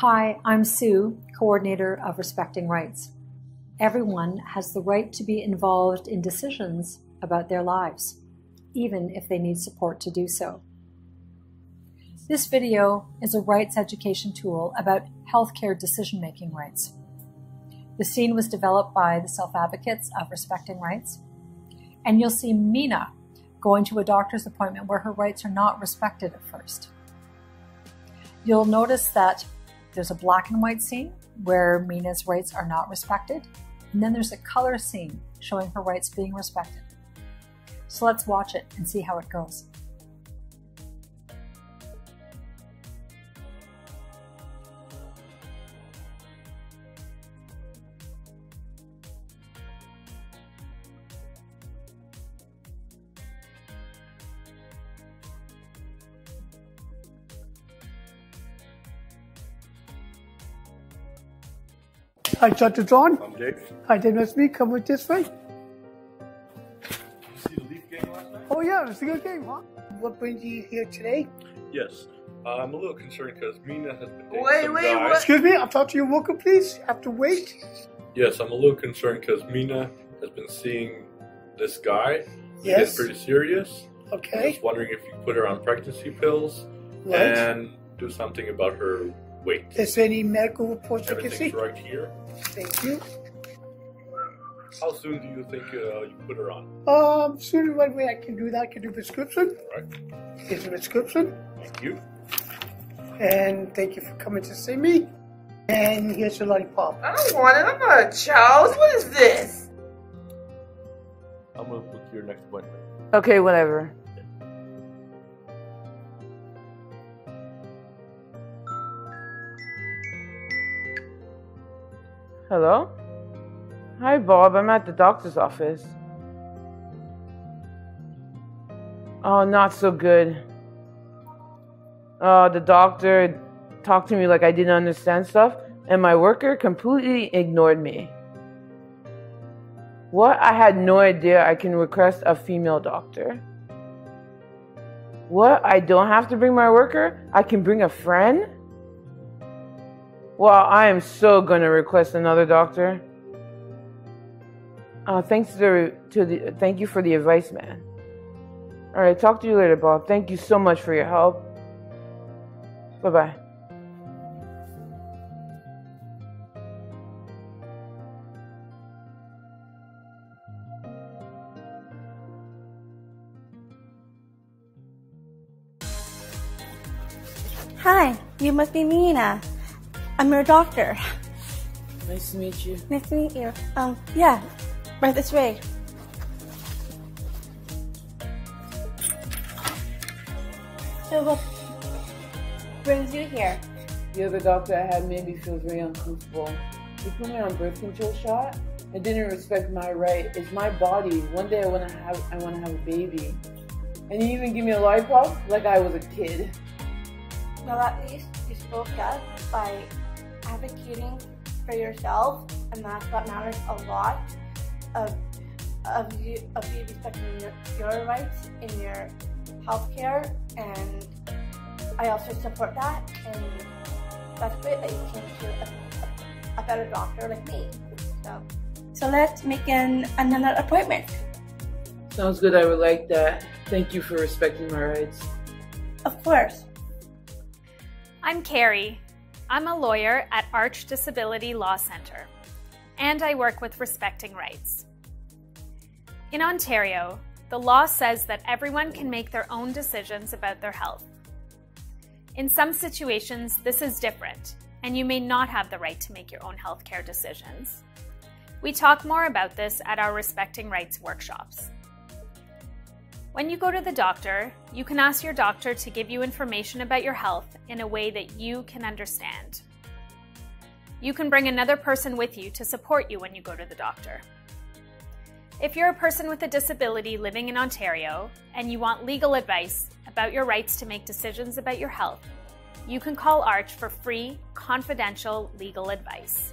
Hi, I'm Sue, coordinator of Respecting Rights. Everyone has the right to be involved in decisions about their lives, even if they need support to do so. This video is a rights education tool about healthcare decision making rights. The scene was developed by the self advocates of Respecting Rights, and you'll see Mina going to a doctor's appointment where her rights are not respected at first. You'll notice that there's a black and white scene where Mina's rights are not respected, and then there's a color scene showing her rights being respected. So let's watch it and see how it goes. Hi, Dr. John. I'm Dave. Hi, Dave. Nice to meet. Come with this way. See the Leaf game last night? Oh, yeah, it's a good game, huh? What brings you here today? Yes. Uh, I'm a little concerned because Mina has been dating Wait, some wait, guy. what? Excuse me, I'll talk to your worker, please. You have to wait. Yes, I'm a little concerned because Mina has been seeing this guy. Yes. It's pretty serious. Okay. I Okay. was wondering if you put her on pregnancy pills Right. and do something about her weight. Is there any medical reports I can see? Everything's right here. Thank you. How soon do you think uh, you put her on? Um, soon right away I can do that. I can do prescription. All right. Here's a prescription. Thank you. And thank you for coming to see me. And here's your lollipop. I don't want it. I'm not a child. What is this? I'm going to book your next appointment. Okay, whatever. Hello? Hi, Bob. I'm at the doctor's office. Oh, not so good. Uh, the doctor talked to me like I didn't understand stuff, and my worker completely ignored me. What? I had no idea I can request a female doctor. What? I don't have to bring my worker? I can bring a friend? Well, I am so gonna request another doctor. Uh, thanks to the, to the thank you for the advice, man. All right, talk to you later, Bob. Thank you so much for your help. Bye bye. Hi, you must be Mina. I'm your doctor. Nice to meet you. Nice to meet you. Um, yeah, right this way. So what brings you here? The other doctor I had made me feel very uncomfortable. He put me on birth control shot and didn't respect my right. It's my body. One day I want to have I want to have a baby, and he even gave me a lollipop like I was a kid. Well, at least you spoke up by advocating for yourself, and that's what matters a lot. Of of you of you respecting your, your rights in your healthcare, and I also support that. And that's great that you came to a, a, a better doctor like me. So, so let's make an another appointment. Sounds good. I would like that. Thank you for respecting my rights. Of course. I'm Carrie. I'm a lawyer at Arch Disability Law Center, and I work with Respecting Rights. In Ontario, the law says that everyone can make their own decisions about their health. In some situations, this is different, and you may not have the right to make your own healthcare decisions. We talk more about this at our Respecting Rights workshops. When you go to the doctor, you can ask your doctor to give you information about your health in a way that you can understand. You can bring another person with you to support you when you go to the doctor. If you're a person with a disability living in Ontario and you want legal advice about your rights to make decisions about your health, you can call Arch for free, confidential legal advice.